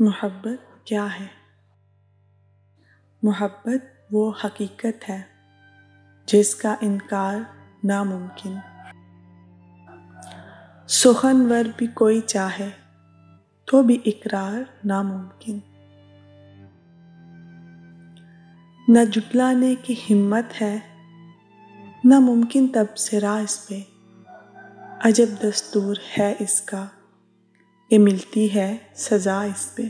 मोहब्बत क्या है? मोहब्बत वो हकीकत है जिसका इनकार नामुमकिन। सुखनवर भी कोई चाहे तो भी इकरार नामुमकिन। न जुटलाने की हिम्मत है न मुमकिन तब सिरा इस पे, अजब दस्तूर है इसका। ये मिलती है सजा इस पे।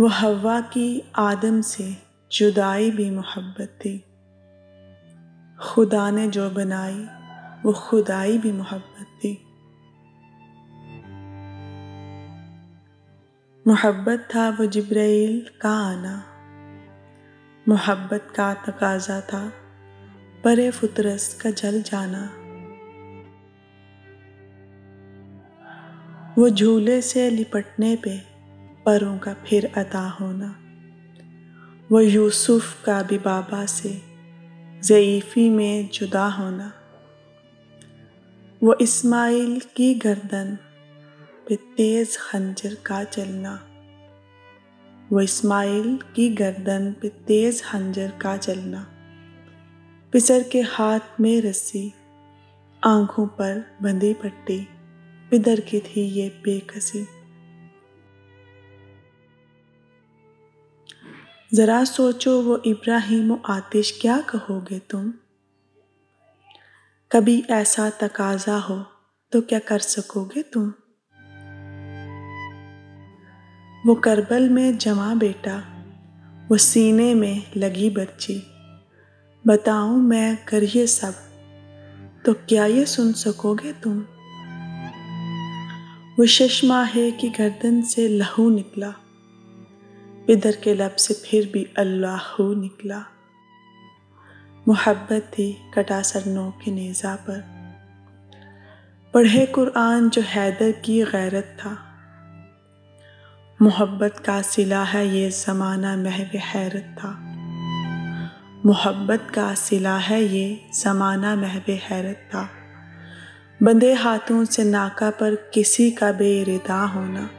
वो हवा की आदम से जुदाई भी मोहब्बत थी। खुदा ने जो बनाई, वो खुदाई भी मोहब्बत थी। मोहब्बत था वो जिब्राइल का आना। मोहब्बत का तकाजा था, परे फुतरस का जल जाना। वो झूले से लिपटने पे परों का फिर अदा होना। वो यूसुफ का भी बाबा से ज़यीफ़ी में जुदा होना। वो इस्माइल की गर्दन पे तेज़ खंजर का चलना। वो इस्माइल की गर्दन पे तेज़ खंजर का चलना। पिसर के हाथ में रस्सी, आँखों पर बंधी पट्टी। किधर की थी ये बेकसी। जरा सोचो वो इब्राहिम आतिश क्या कहोगे तुम? कभी ऐसा तकाजा हो तो क्या कर सकोगे तुम? वो करबल में जमा बेटा, वो सीने में लगी बच्ची। बताऊँ मैं करिए सब तो क्या ये सुन सकोगे तुम? वो है की गर्दन से लहू निकला। पिदर के लब से फिर भी अल्लाह निकला। मोहब्बत थी कटा सरनों के नेज़ा पर। पढ़े कुरान जो हैदर की गैरत था। मोहब्बत का सिला है ये ज़माना महव हैरत था। मोहब्बत का सिला है ये ज़माना महव हैरत था। बंदे हाथों से नाका पर किसी का बेरिदा होना।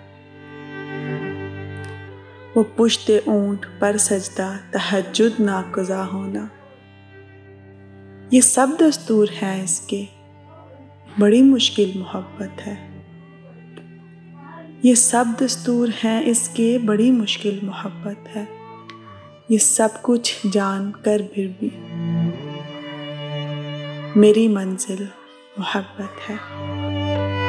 वो पुश्ते ऊँट पर सजदा तहजुद नाकुजा होना। ये सब दस्तूर हैं इसके। बड़ी मुश्किल मोहब्बत है। ये सब दस्तूर हैं इसके, बड़ी मुश्किल मोहब्बत है। ये सब कुछ जान कर फिर भी। मेरी मंजिल मोहब्बत है।